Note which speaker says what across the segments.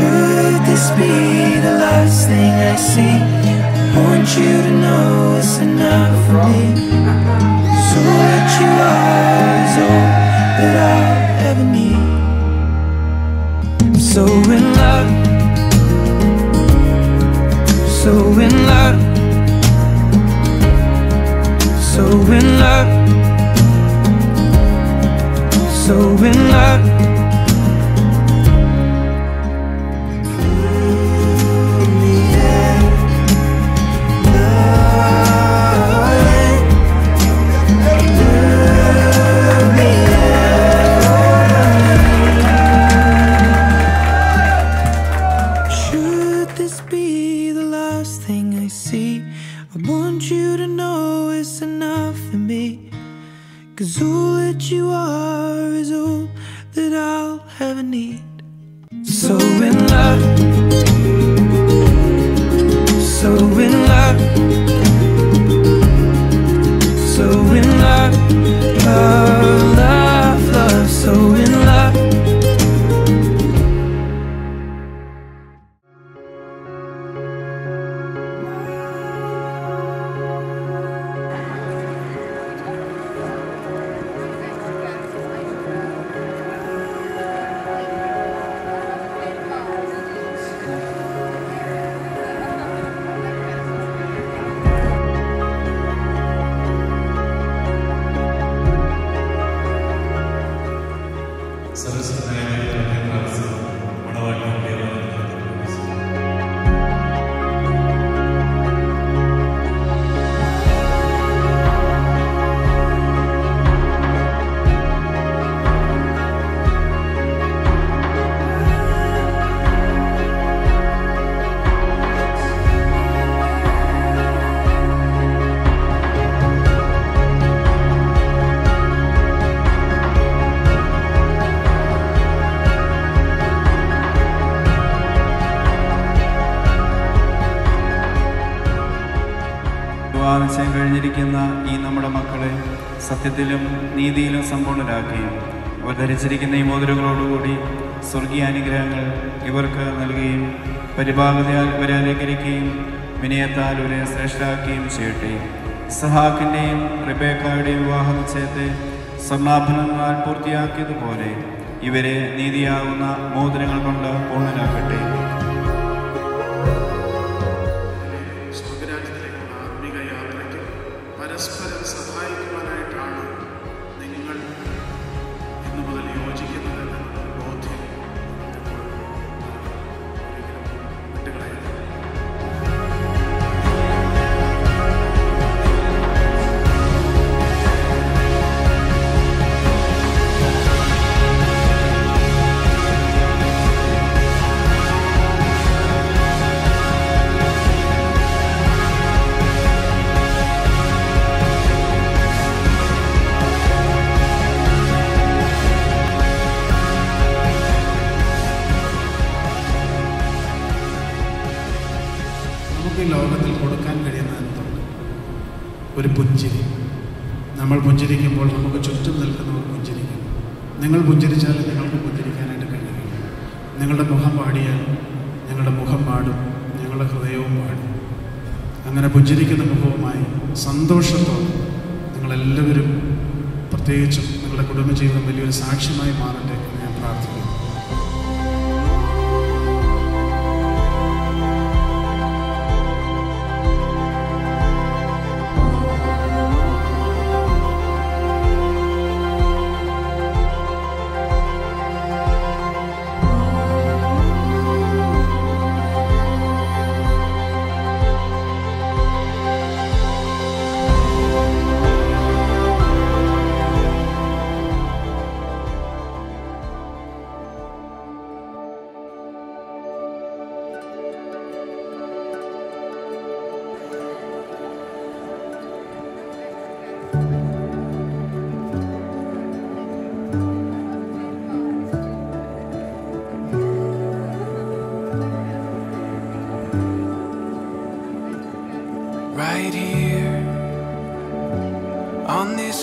Speaker 1: Should this be the last thing I see? I want you to know it's enough for me. So what you are is all that I'll ever need. I'm so in love, so in love, so in love, so in love.
Speaker 2: സത്യത്തിലും നീതിയിലും സമ്പൂർണരാക്കുകയും അവർ ധരിച്ചിരിക്കുന്ന ഈ മോതിരങ്ങളോടുകൂടി സ്വർഗീയ അനുഗ്രഹങ്ങൾ ഇവർക്ക് നൽകുകയും പരിഭാഗതയാൽ ഇവരെ അലങ്കരിക്കുകയും വിനയത്താൽ ഇവരെ ശ്രേഷ്ഠരാക്കുകയും ചെയ്യട്ടെ. സഹാക്കിന്റെയും റിബേക്കായുടെയും വിവാഹ നിശ്ചയത്തെ സ്വർണാഭരണങ്ങളാൽ പൂർത്തിയാക്കിയതുപോലെ ഇവരെ നീതിയാവുന്ന മോതിരങ്ങൾ കൊണ്ട്
Speaker 3: പൂർണരാക്കട്ടെ. ഉച്ചരിച്ചാൽ നിങ്ങൾക്ക് പുഞ്ചിരിക്കാനായിട്ട് കഴിയും നിങ്ങളുടെ മുഖം പാടിയാൽ ഞങ്ങളുടെ മുഖം പാടും ഞങ്ങളുടെ ഹൃദയവും പാടും. അങ്ങനെ പുഞ്ചിരിക്കുന്ന മുഖവുമായി സന്തോഷത്തോടെ നിങ്ങളെല്ലാവരും പ്രത്യേകിച്ചും നിങ്ങളുടെ കുടുംബജീവിതം വലിയൊരു സാക്ഷ്യമായി മാറട്ടെ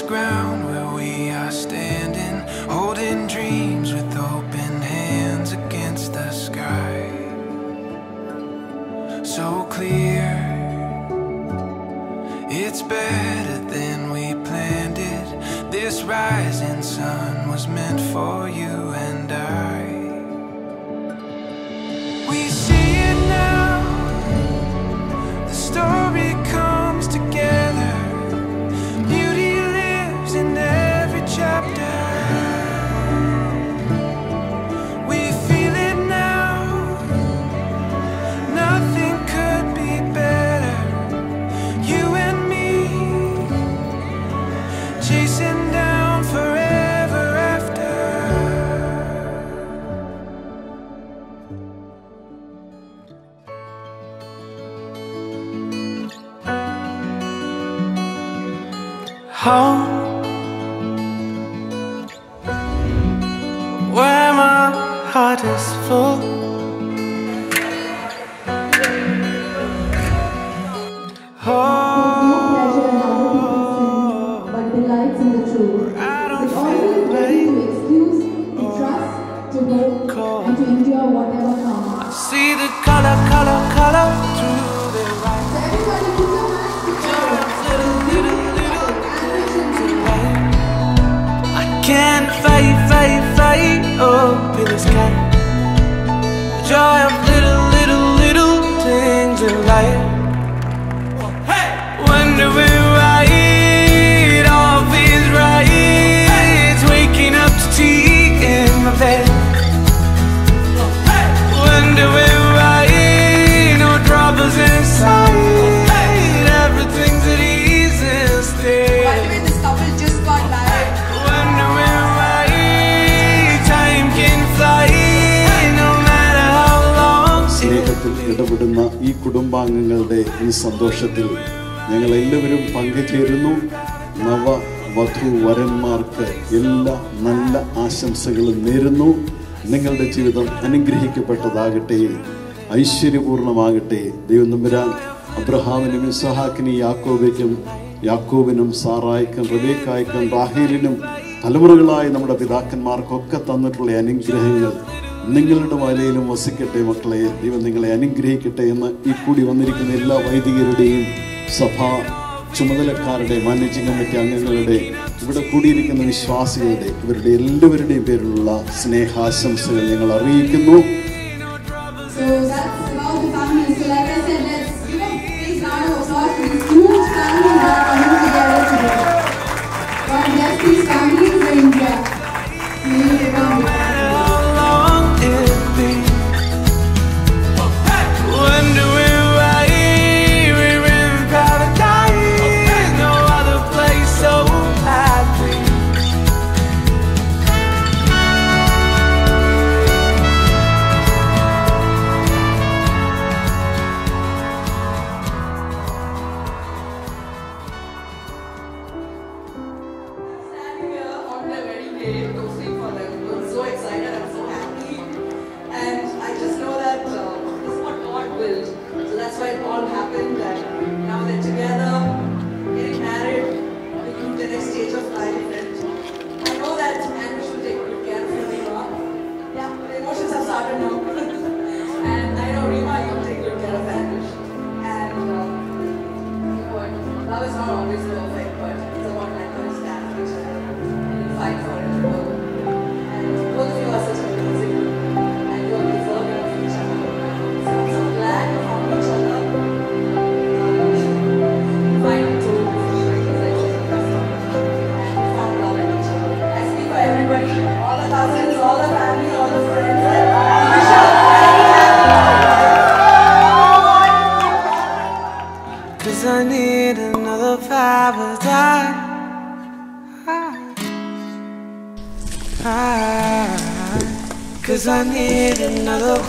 Speaker 4: ground where we are standing, holding dreams with open.
Speaker 5: ഈ സന്തോഷത്തിൽ ഞങ്ങളെല്ലാവരും പങ്കുചേരുന്നു. നവ വധു വരന്മാർക്ക് എല്ലാ നല്ല ആശംസകളും നേരുന്നു. നിങ്ങളുടെ ജീവിതം അനുഗ്രഹിക്കപ്പെട്ടതാകട്ടെ. ഐശ്വര്യപൂർണമാകട്ടെ. ദൈവം നമ്പരാൻ അബ്രഹാമിനും ഇസഹാക്കിനും യാക്കോബയ്ക്കും യാക്കോബിനും സാറായ്ക്കും റബേക്കായ്ക്കും റാഹേലിനും തലമുറകളായി നമ്മുടെ പിതാക്കന്മാർക്കൊക്കെ തന്നിട്ടുള്ള അനുഗ്രഹങ്ങൾ നിങ്ങളുടെ വലയിലും വസിക്കട്ടെ മക്കളെ. ദൈവം നിങ്ങളെ അനുഗ്രഹിക്കട്ടെ എന്ന് ഈ കൂടി വന്നിരിക്കുന്ന എല്ലാ വൈദികരുടെയും സഭാ ചുമതലക്കാരുടെ മാനേജിംഗ് കമ്മിറ്റി അംഗങ്ങളുടെ ഇവിടെ കൂടിയിരിക്കുന്ന വിശ്വാസികളുടെ ഇവരുടെ എല്ലാവരുടെയും പേരിലുള്ള സ്നേഹാശംസകൾ ഞങ്ങൾ അറിയിക്കുന്നു.
Speaker 6: Like I said, let's give a big round of applause.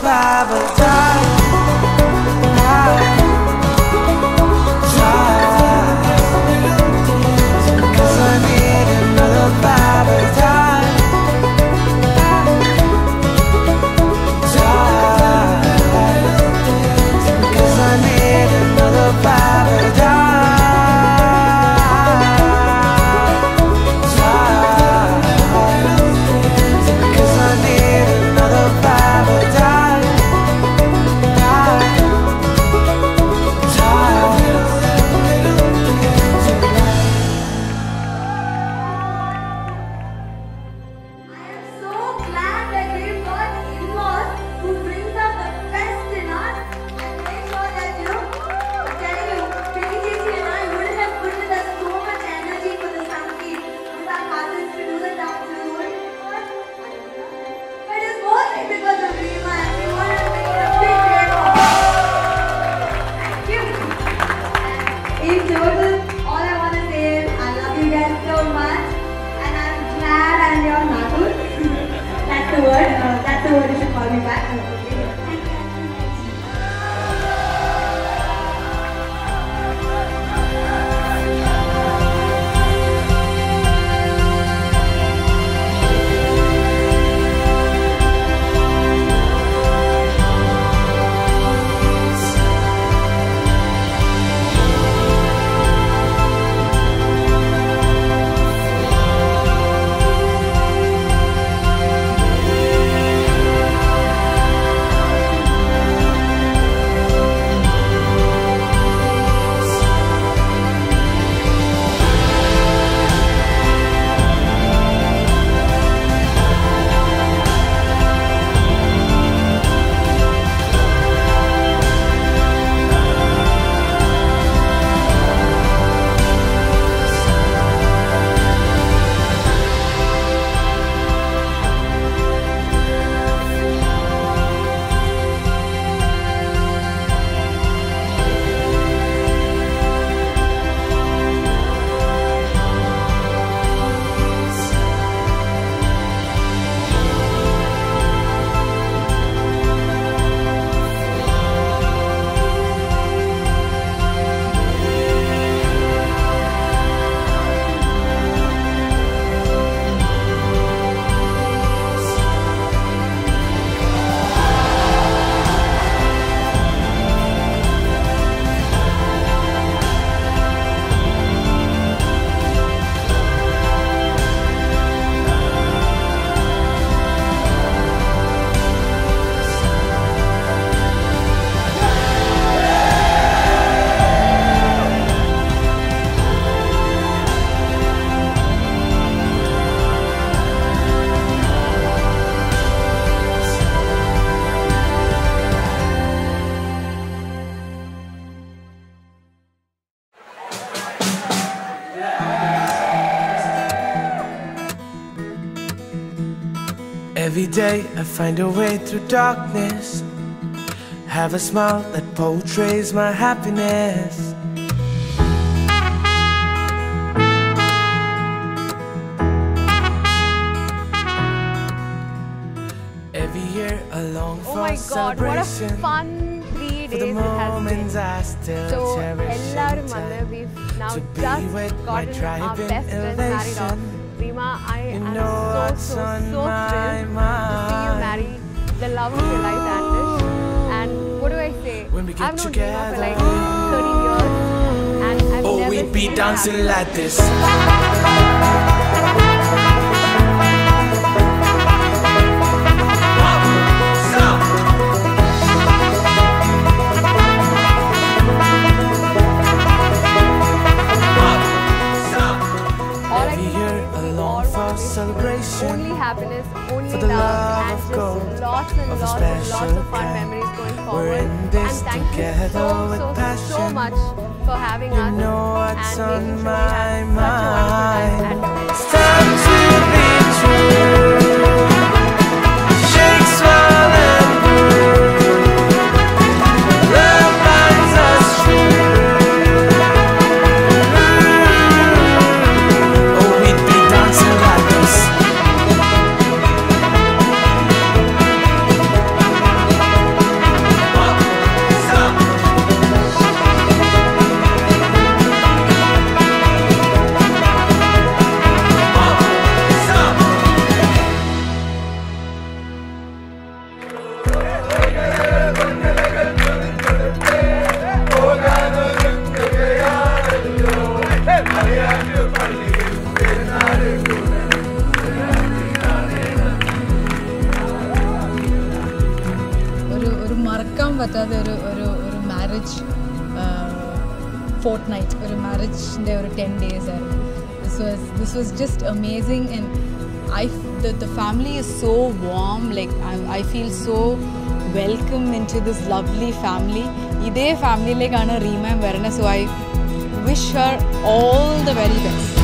Speaker 7: バー day
Speaker 8: I find a
Speaker 4: way through darkness. Have a smile that portrays my happiness. Every year I long
Speaker 9: oh my god, what a fun three days it has been.
Speaker 4: I still
Speaker 9: so,
Speaker 4: everyone,
Speaker 9: we've now just gotten our best friend married off. Reema, I am you
Speaker 4: know
Speaker 9: so, so, so thrilled to see you marry the love of your life, Anish. And what do I say? I've known Reema for like 30 years. And I've
Speaker 4: oh,
Speaker 9: never
Speaker 4: we be dancing like this. happiness, only love,
Speaker 9: love, and just
Speaker 4: lots and lots
Speaker 9: and lots
Speaker 4: of fun memories going forward. And thank you so, so, passion. so much for having
Speaker 9: you
Speaker 4: us and making sure we had such a wonderful time
Speaker 6: ഒരു marriage fort night ഒരു മാരേജിൻ്റെ ഒരു ten days ആയിരുന്നു this was this was just amazing and I the family is so warm like I feel so welcome in to this lovely family ഇതേ ഫാമിലിയിലേക്കാണ് റീമാൻ വരുന്നത് so I wish her all the very best